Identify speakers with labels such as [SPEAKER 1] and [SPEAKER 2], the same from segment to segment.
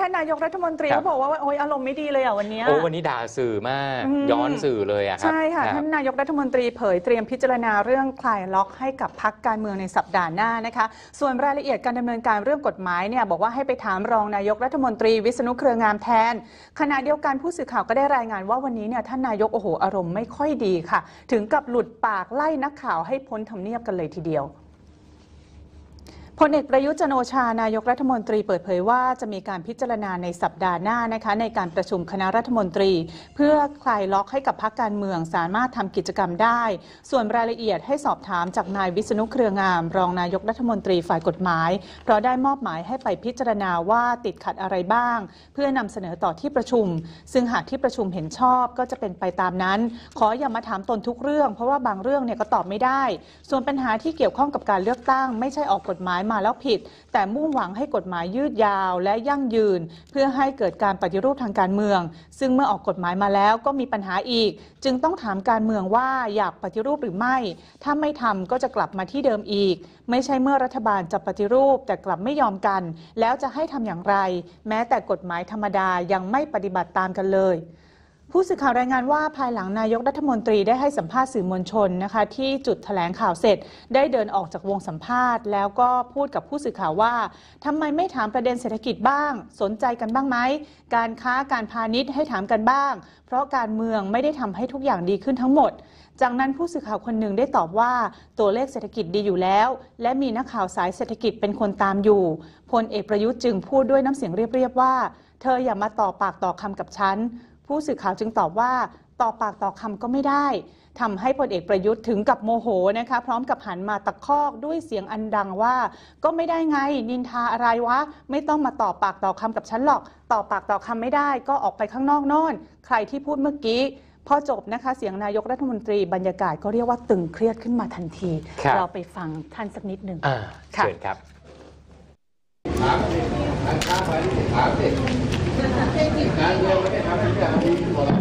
[SPEAKER 1] ท่านนายกรัฐมนตรี
[SPEAKER 2] ครับ
[SPEAKER 1] เขาบอกว่าโอ๊ยอารมณ์ไม่ดีเลยอะวันเนี้ย
[SPEAKER 2] โอ้วันนี้ด่าสื่อมาก
[SPEAKER 1] อืม
[SPEAKER 2] ย้อนสื่อเลยอะครับ
[SPEAKER 1] ใช่ค่ะ
[SPEAKER 2] รับ
[SPEAKER 1] ท่านนายกรัฐมนตรีเผยเตรียมพิจารณาเรื่องคลายล็อกให้กับพักการเมืองในสัปดาห์หน้านะคะ ส่วนรายละเอียดการดำเนินการเรื่องกฎหมายเนี่ยบอกว่าให้ไปถามรองนายกรัฐมนตรีวิษณุเครืองามแทน ขณะเดียวกันผู้สื่อข่าวก็ได้รายงานว่าวันนี้เนี่ยท่านนายกโอ้โหอารมณ์ไม่ค่อยดีค่ะ ถึงกับหลุดปากไล่นักข่าวให้พ้นทำเนียบกันเลยทีเดียว พลเอกประยุทธ์จันโอชานายกรัฐมนตรีเปิดเผยว่าจะมีการพิจารณาในสัปดาห์หน้านะคะในการประชุมคณะรัฐมนตรี เพื่อคลายล็อกให้กับพรรคการเมืองสามารถทำกิจกรรมได้ ส่วนรายละเอียดให้สอบถามจากนายวิษณุเครืองาม รองนายกรัฐมนตรีฝ่ายกฎหมาย เพราะได้มอบหมายให้ไปพิจารณาว่าติดขัดอะไรบ้าง เพื่อนำเสนอต่อที่ประชุม ซึ่งหากที่ประชุมเห็นชอบก็จะเป็นไปตามนั้น ขออย่ามาถามตนทุกเรื่อง เพราะว่าบางเรื่องเนี่ยก็ตอบไม่ได้ ส่วนปัญหาที่เกี่ยวข้องกับการเลือกตั้ง ไม่ใช่ออกกฎหมายมาแล้วผิด แต่มุ่งหวังให้กฎหมายยืดยาวและยั่งยืน เพื่อให้เกิดการปฏิรูปทางการเมือง ซึ่งเมื่อออกกฎหมายมาแล้วก็มีปัญหาอีก จึงต้องถามการเมืองว่าอยากปฏิรูปหรือไม่ ถ้าไม่ทำก็จะกลับมาที่เดิมอีก ไม่ใช่เมื่อรัฐบาลจะปฏิรูปแต่กลับไม่ยอมกัน แล้วจะให้ทำอย่างไร แม้แต่กฎหมายธรรมดายังไม่ปฏิบัติตามกันเลย ผู้สื่อข่าวรายงานว่าภายหลังนายกรัฐมนตรีได้ให้สัมภาษณ์สื่อมวลชนนะคะ ที่จุดแถลงข่าวเสร็จ ได้เดินออกจากวงสัมภาษณ์ แล้วก็พูดกับผู้สื่อข่าวว่าทำไมไม่ถามประเด็นเศรษฐกิจบ้าง สนใจกันบ้างไหมการค้าการพาณิชย์ให้ถามกันบ้าง เพราะการเมืองไม่ได้ทำให้ทุกอย่างดีขึ้นทั้งหมด จากนั้นผู้สื่อข่าวคนหนึ่งได้ตอบว่าตัวเลขเศรษฐกิจดีอยู่แล้ว และมีนักข่าวสายเศรษฐกิจเป็นคนตามอยู่พลเอกประยุทธ์จึงพูดด้วยน้ำเสียงเรียบๆว่า เธออย่ามาต่อปากต่อคำกับฉัน ผู้สื่อข่าวจึงตอบว่าต่อปากต่อคำก็ไม่ได้ ทำให้พลเอกประยุทธ์ถึงกับโมโหนะคะ พร้อมกับหันมาตะคอกด้วยเสียงอันดังว่า ก็ไม่ได้ไง นินทาอะไรวะ ไม่ต้องมาต่อปากต่อคำกับฉันหรอก ต่อปากต่อคำไม่ได้ก็ออกไปข้างนอกโน่นใครที่พูดเมื่อกี้ พอจบนะคะ เสียงนายกรัฐมนตรีบรรยากาศก็เรียกว่าตึงเครียดขึ้นมาทันที
[SPEAKER 2] ครับ
[SPEAKER 1] เราไปฟังท่านสักนิดหนึ่ง
[SPEAKER 2] อ่า
[SPEAKER 1] ค่ะ
[SPEAKER 2] เชิญครับ
[SPEAKER 3] ถามสิการค้าพาณิชย์ถามสิ การเมืองไม่ได้ทำให้ทุกอย่างดีขึ้นหมดหรอก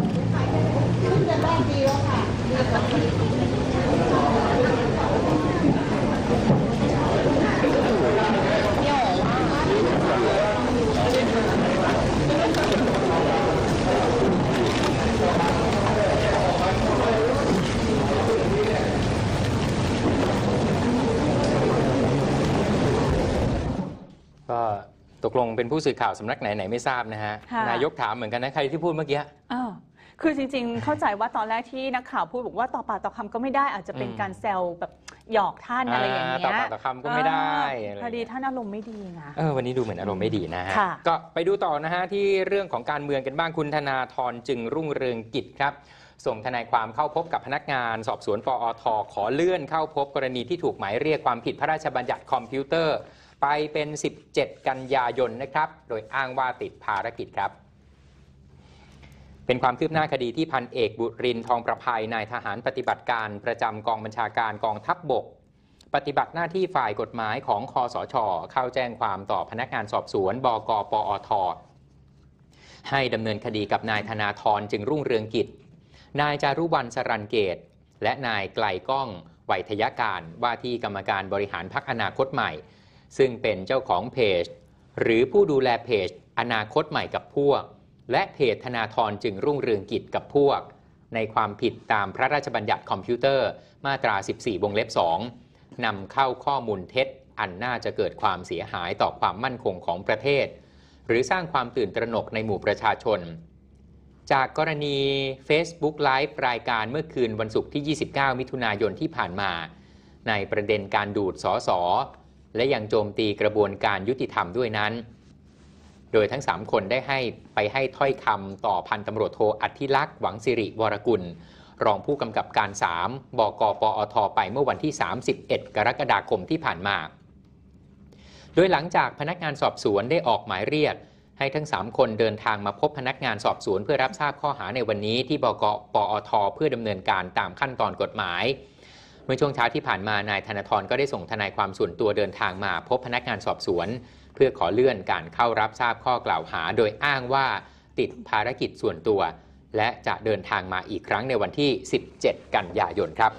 [SPEAKER 2] ก็ ตกลงเป็นผู้สื่อข่าวสำนักไหนไหนไม่ทราบนะฮะ
[SPEAKER 1] ค่ะ
[SPEAKER 2] นายกถามเหมือนกันนะ ใครที่พูดเมื่อกี้
[SPEAKER 1] อ้าวคือจริงๆ เข้าใจว่าตอนแรกที่นักข่าวพูดบอกว่าต่อปากต่อคำก็ไม่ได้อาจจะเป็น
[SPEAKER 2] อืม
[SPEAKER 1] การแซวแบบหยอกท่านอะไรอย่างเงี้ย
[SPEAKER 2] ต่อปากต่อคำก็ไม่ได้
[SPEAKER 1] เออ
[SPEAKER 2] อะไร
[SPEAKER 1] พอดีท่านอารมณ์ไม่ดีนะ
[SPEAKER 2] เออวันนี้ดูเหมือนอารมณ์ไม่ดีนะฮะ
[SPEAKER 1] ค่ะ
[SPEAKER 2] ก็ไปดูต่อนะฮะ ที่เรื่องของการเมืองกันบ้างคุณธนาธรจึงรุ่งเรืองกิจครับ ส่งทนายความเข้าพบกับพนักงาน สอบสวนปอท ขอเลื่อนเข้าพบกรณีที่ถูกหมายเรียกความผิดพระราชบัญญัติคอมพิวเตอร์ ไปเป็น 17 กันยายนนะครับ โดยอ้างว่าติดภารกิจครับ เป็นความคืบหน้าคดีที่พันเอกบุรินทองประภัยนายทหารปฏิบัติการประจำกองบัญชาการกองทัพบบก ปฏิบัติหน้าที่ฝ่ายกฎหมายของคอสช เข้าแจ้งความต่อพนักงานสอบสวน บกปอท ให้ดำเนินคดีกับนายธนาธรจึงรุ่งเรืองกิจ นายจารุวรรณสรันเกต และนายไกลก้องไวยทยการว่าที่กรรมการบริหารพักอนาคตใหม่ ซึ่งเป็นเจ้าของเพจ หรือผู้ดูแลเพจ อนาคตใหม่กับพวก และเพจธนาธรจึงรุ่งเรืองกิจกับพวก ในความผิดตามพระราชบัญญัติคอมพิวเตอร์มาตรา 14 วงเล็บ 2นำเข้าข้อมูลเท็จ อันน่าจะเกิดความเสียหายต่อความมั่นคงของประเทศ หรือสร้างความตื่นตระหนกในหมู่ประชาชน จากกรณี Facebook Live รายการเมื่อคืนวันศุกร์ที่ 29 มิถุนายนที่ผ่านมา ในประเด็นการดูดสอสอ และยังโจมตีกระบวนการยุติธรรมด้วยนั้น โดยทั้ง 3 คนได้ให้ไปให้ถ้อยคำต่อพันตำรวจโทอธิลักษ์หวังสิริวรกุล รองผู้กำกับการ 3 บกปอทไปเมื่อวันที่ 31 กรกฎาคมที่ผ่านมา โดยหลังจากพนักงานสอบสวนได้ออกหมายเรียกให้ทั้ง 3 คนเดินทางมาพบพนักงานสอบสวนเพื่อรับทราบข้อหาในวันนี้ที่บกปอทเพื่อดำเนินการตามขั้นตอนกฎหมาย เมื่อช่วงเช้าที่ผ่านมานายธนาธรก็ได้ส่งทนายความส่วนตัวเดินทางมา พบพนักงานสอบสวน เพื่อขอเลื่อนการเข้ารับทราบข้อกล่าวหา โดยอ้างว่าติดภารกิจส่วนตัว และจะเดินทางมาอีกครั้งในวันที่ 17 กันยายนครับ